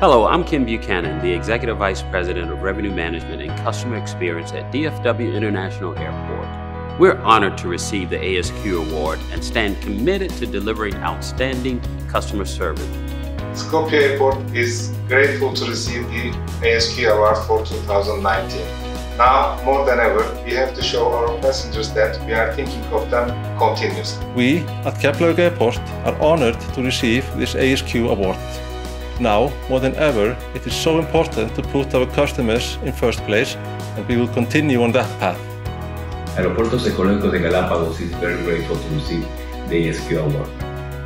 Hello, I'm Ken Buchanan, the Executive Vice President of Revenue Management and Customer Experience at DFW International Airport. We're honored to receive the ASQ Award and stand committed to delivering outstanding customer service. Skopje Airport is grateful to receive the ASQ Award for 2019. Now, more than ever, we have to show our passengers that we are thinking of them continuously. We at Keflavik Airport are honored to receive this ASQ award. Now, more than ever, it is so important to put our customers in first place and we will continue on that path. Aeropuertos Ecológicos de Galápagos is very grateful to receive the ASQ award.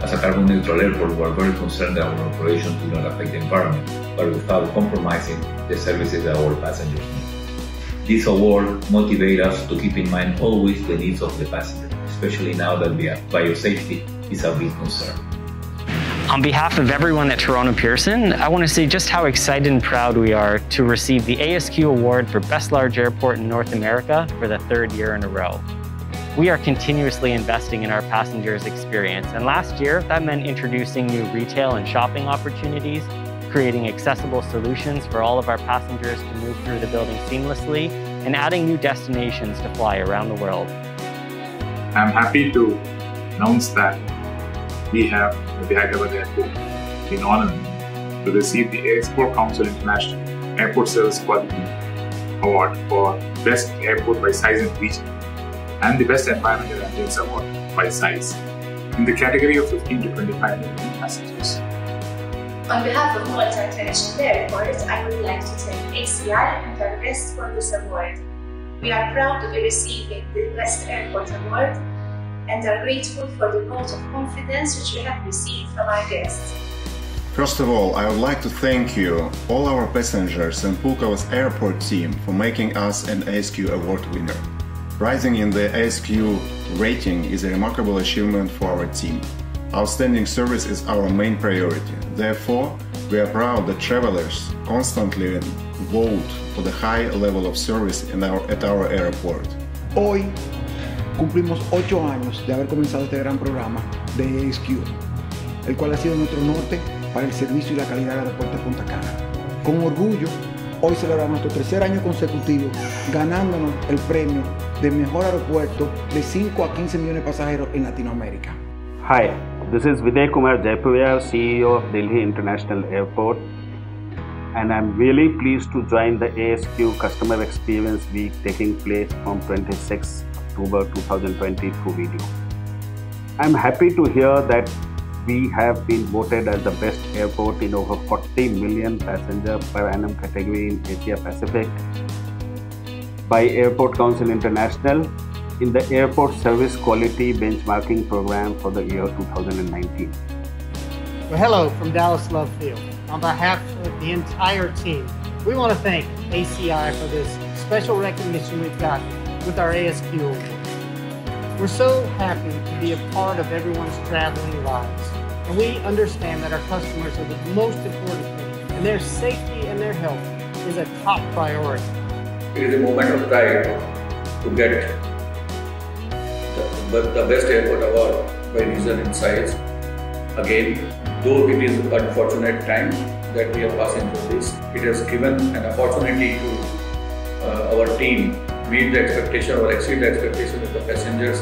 As a carbon neutral airport, we are very concerned that our operations do not affect the environment, but without compromising the services that our passengers need. This award motivates us to keep in mind always the needs of the passenger, especially now that biosafety is a big concern. On behalf of everyone at Toronto Pearson, I want to say just how excited and proud we are to receive the ASQ Award for Best Large Airport in North America for the third year in a row. We are continuously investing in our passengers' experience, and last year that meant introducing new retail and shopping opportunities, creating accessible solutions for all of our passengers to move through the building seamlessly, and adding new destinations to fly around the world. I'm happy to announce that we have Hyderabad Airport been honor to receive the Air Airport Council International Airport Service Quality Award for Best Airport by Size and Region and the Best Environmental Ambience Award by Size in the category of 15 to 25 million passengers. On behalf of Malta International Airport, I would like to thank ACI and our guests for this award. We are proud to be receiving the Best Airport Award and are grateful for the vote of confidence which we have received from our guests. First of all, I would like to thank you, all our passengers and Pulkovo's airport team for making us an ASQ award winner. Rising in the ASQ rating is a remarkable achievement for our team. Outstanding service is our main priority. Therefore, we are proud that travelers constantly vote for the high level of service our, at our airport. Hoy cumplimos ocho años de haber comenzado este gran programa de ASQ, el cual ha sido nuestro norte para el servicio y la calidad del aeropuerto de Punta Cana. Con orgullo, hoy celebramos nuestro tercer año consecutivo ganándonos el premio de mejor aeropuerto de 5 a 15 millones de pasajeros en Latinoamérica. Hi, this is Vidya Kumar Jaipuria, CEO of Delhi International Airport, and I'm really pleased to join the ASQ Customer Experience Week taking place from 26 October 2020 through video. I'm happy to hear that we have been voted as the best airport in over 40 million passenger per annum category in Asia Pacific by Airport Council International in the Airport Service Quality Benchmarking Program for the year 2019. Well, hello from Dallas Love Field. On behalf of the entire team, we want to thank ACI for this special recognition we've got with our ASQ. We're so happy to be a part of everyone's traveling lives, and we understand that our customers are the most important thing, and their safety and their health is a top priority. It is a moment of pride to get the, the best airport award by reason and size. Again, though it is unfortunate time that we are passing through this, it has given an opportunity to uh, our team meet the expectation or exceed the expectation of the passengers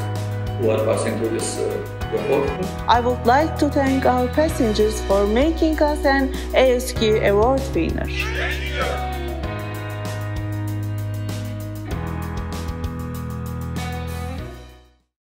who are passing through this uh, airport. I would like to thank our passengers for making us an ASQ award winner.